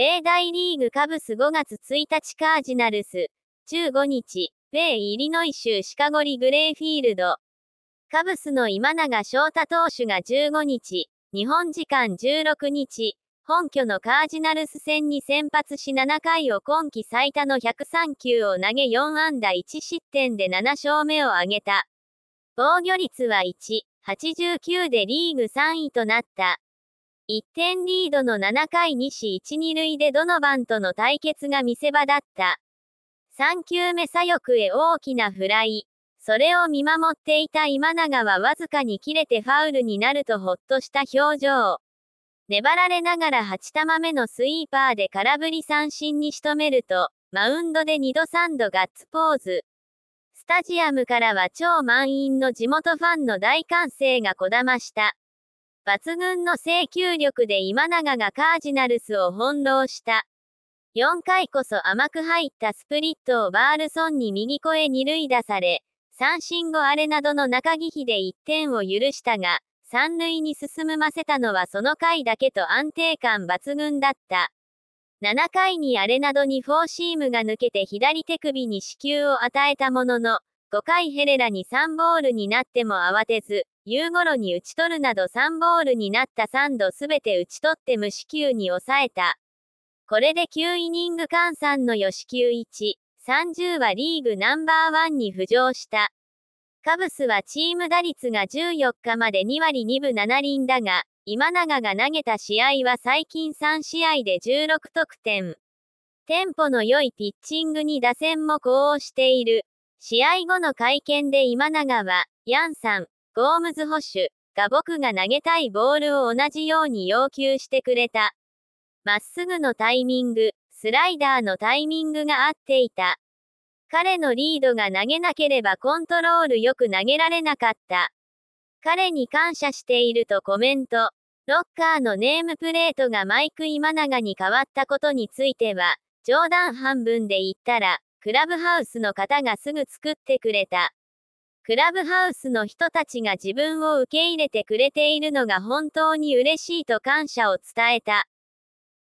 米大リーグカブス5月1日カージナルス。15日、米イリノイ州シカゴリグレーフィールド。カブスの今永翔太投手が15日、日本時間16日、本拠のカージナルス戦に先発し7回を今季最多の103球を投げ4安打1失点で7勝目を挙げた。防御率は1、89でリーグ3位となった。1点リードの7回西1、2塁でドノバンとの対決が見せ場だった。3球目左翼へ大きなフライ。それを見守っていた今永はわずかに切れてファウルになるとほっとした表情。粘られながら8球目のスイーパーで空振り三振に仕留めると、マウンドで2度3度ガッツポーズ。スタジアムからは超満員の地元ファンの大歓声がこだました。抜群の制球力で今永がカージナルスを翻弄した。4回こそ甘く入ったスプリットをバールソンに右越え二塁打され、三振後アレなどの中木比で1点を許したが、三塁に進ませたのはその回だけと安定感抜群だった。7回にアレなどにフォーシームが抜けて左手首に死球を与えたものの、5回ヘレラに3ボールになっても慌てず、夕頃に打ち取るなど3ボールになった3度すべて打ち取って無四球に抑えた。これで9イニング換算の予支球1、30はリーグナンバーワンに浮上した。カブスはチーム打率が14日まで2割2分7厘だが、今永が投げた試合は最近3試合で16得点。テンポの良いピッチングに打線も呼応している。試合後の会見で今永は、ヤンさん、ゴームズ保守が僕が投げたいボールを同じように要求してくれた。まっすぐのタイミング、スライダーのタイミングが合っていた。彼のリードが投げなければコントロールよく投げられなかった。彼に感謝しているとコメント。ロッカーのネームプレートがマイク今永に変わったことについては、冗談半分で言ったら、クラブハウスの方がすぐ作ってくれた。クラブハウスの人たちが自分を受け入れてくれているのが本当に嬉しいと感謝を伝えた。